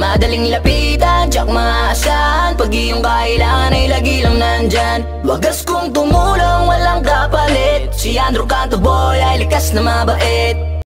Madaling lapitan, tsak maasahan. Pag iyong kailangan ay lagi lang nandyan. Wagas kong tumulong, walang kapalit. Si Andrew Canto Boy ay likas na mabait.